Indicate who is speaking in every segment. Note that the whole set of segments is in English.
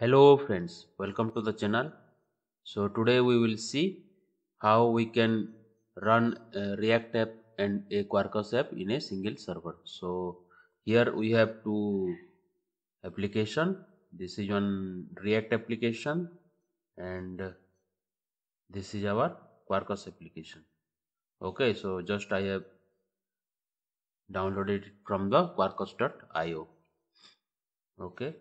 Speaker 1: hello friends. Welcome to the channel. So today we will see how we can run a react app and a quarkus app in a single server. So here we have two application. This is one react application and this is our quarkus application. Okay so just i have downloaded it from the quarkus.io okay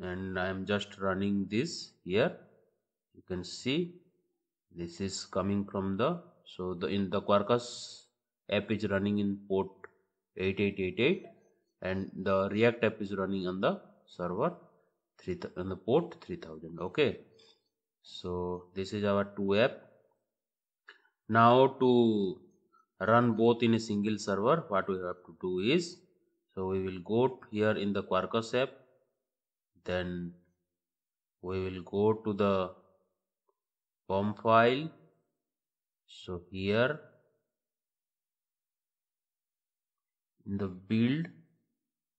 Speaker 1: and I am just running this here. You can see this is coming from the so the in the Quarkus app is running in port 8888 and the React app is running on the server 3 on the port 3000 okay. So this is our two app. Now to run both in a single server what we have to do is so we will go here in the Quarkus app then we will go to the POM file. So here in the build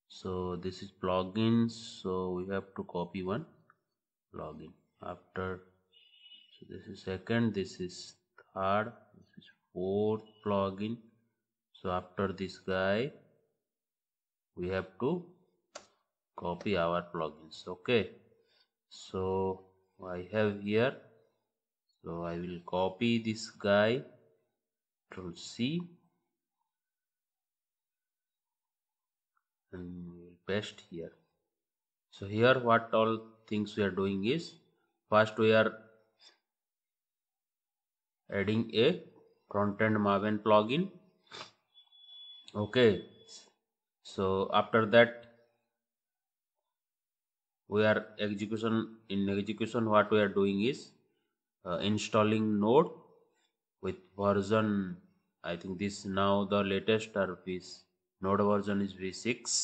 Speaker 1: so this is plugins so we have to copy one plugin. After so this is second this is third this is fourth plugin. So after this guy we have to copy our plugins okay? So I have here so I will copy this guy control C and we'll paste here. So here what all things we are doing is first we are adding a front-end maven plugin okay? So after that we are execution in execution what we are doing is uh, installing node with version i think this now the latest are is node version is v6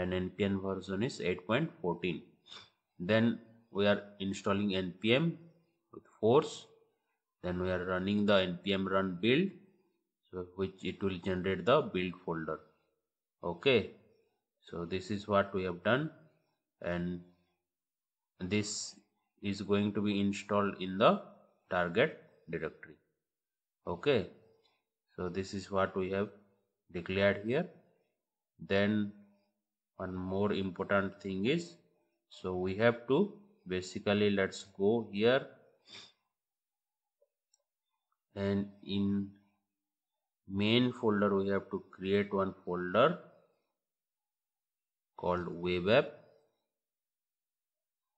Speaker 1: and npm version is 8.14 then we are installing npm with force then we are running the npm run build so which it will generate the build folder. Okay so this is what we have done and this is going to be installed in the target directory. Okay. So this is what we have declared here. Then one more important thing is so we have to basically let's go here. And in main folder we have to create one folder called web app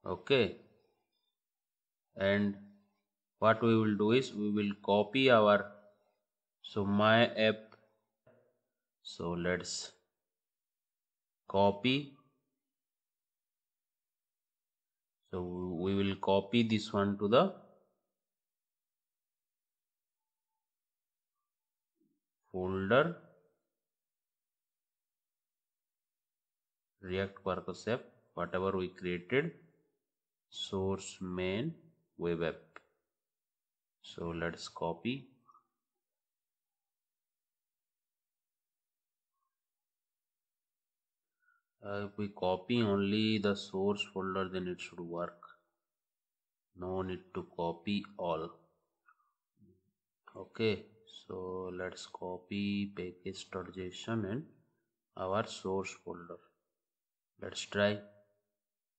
Speaker 1: okay. And what we will do is we will copy our so my app. So let's copy. So we will copy this one to the folder. React quarkus app whatever we created source main web app so let's copy. Uh, if we copy only the source folder then it should work. No need to copy all. Okay so let's copy package.json and our source folder. Let's try.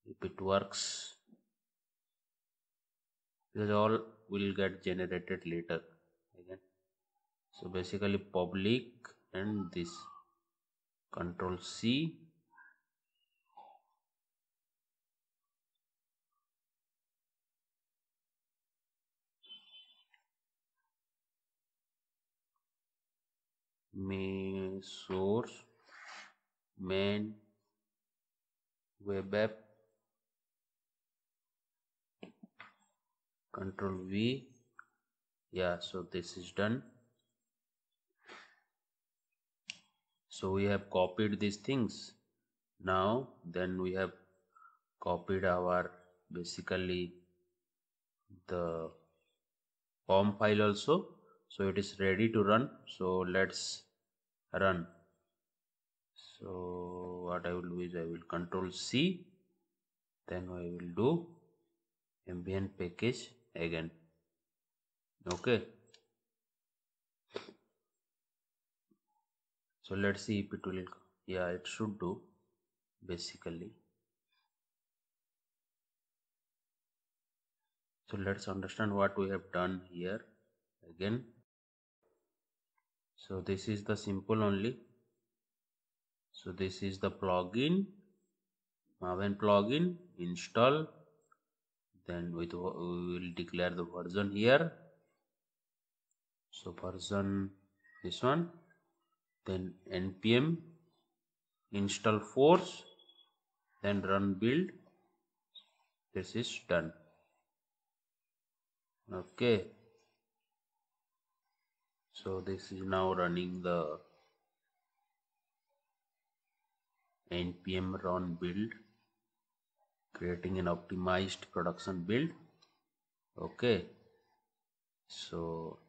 Speaker 1: If it works because all will get generated later again so basically public and this control c. Main source main web app control V. Yeah so this is done. So we have copied these things. Now then we have copied our basically the POM file also. So it is ready to run. So let's run. So what I will do is I will control C. Then I will do mvn package again okay so let's see if it will yeah it should do basically. So let's understand what we have done here. Again. So this is the simple only. So this is the plugin. Maven plugin. Install then with we will declare the version here. So version this one. Then npm install force then run build. This is done. Okay. So this is now running the npm run build creating an optimized production build. Okay. So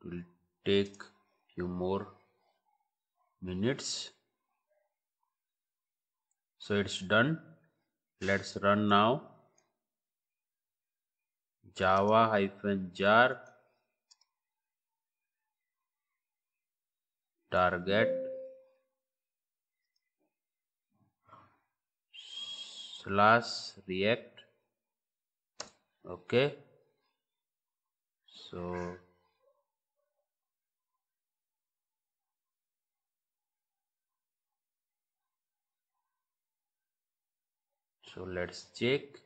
Speaker 1: it will take few more minutes. So it's done. Let's run now. Java hyphen jar. Target slash react. Okay. So so let's check.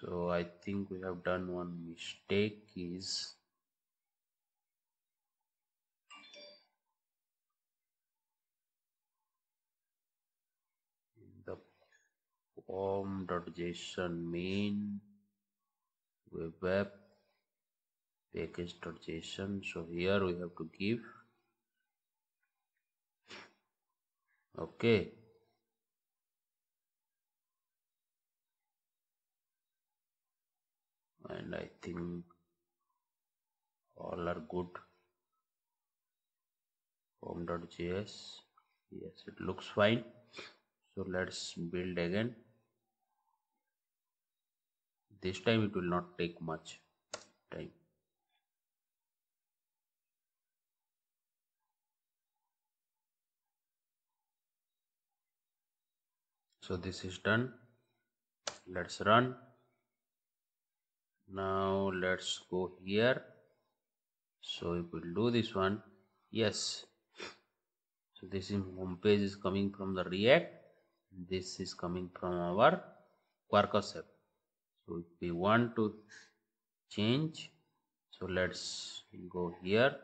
Speaker 1: So I think we have done one mistake is the pom.json main web app package.json so here we have to give. Okay. And I think all are good. Pom.js yes it looks fine. So let's build again this time it will not take much time. So this is done. Let's run. Now let's go here. So we will do this one. Yes. So this is home page is coming from the react. This is coming from our quarkus app so if we want to change so let's go here.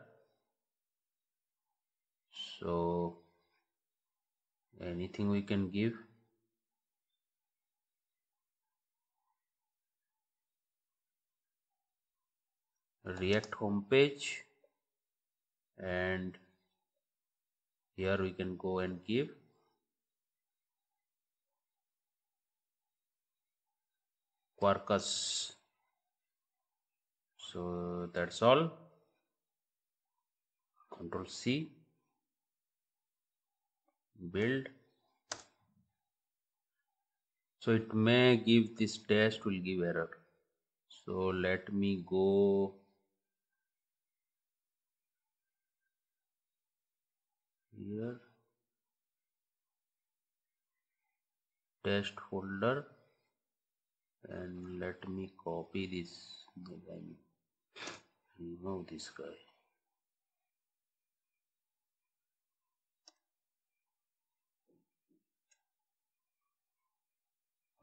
Speaker 1: So anything we can give? React homepage and here we can go and give quarkus. So that's all. Control c. Build. So it may give this test will give error. So let me go. Here. Test folder and let me copy this I mean, remove this guy.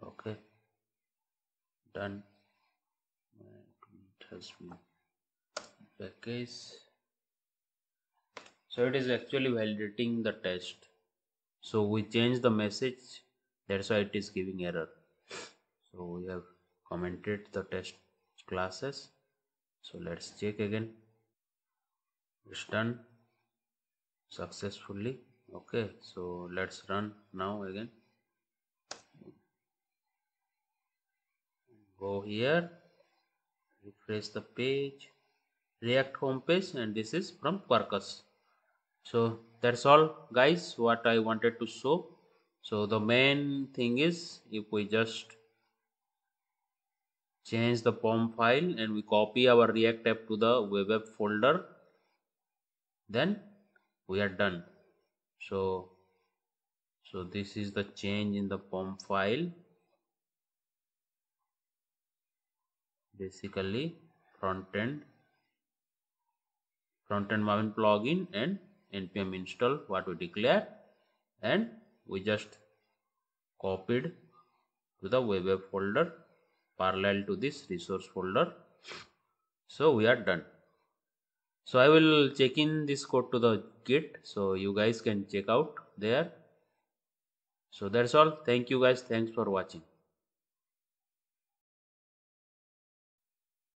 Speaker 1: Okay. Done. It has been package so it is actually validating the test. So we change the message. That's why it is giving error so we have commented the test classes. So let's check again. It's done successfully. Okay so let's run now again. Go here. Refresh the page. React home page and this is from quarkus. So that's all guys what i wanted to show. So the main thing is if we just change the pom file and we copy our react app to the web folder. Then we are done. So so this is the change in the pom file. Basically front end. Front end maven plugin and npm install what we declared and we just copied to the web folder parallel to this resource folder. So we are done. So i will check in this code to the git. So you guys can check out there. So that's all. Thank you guys. Thanks for watching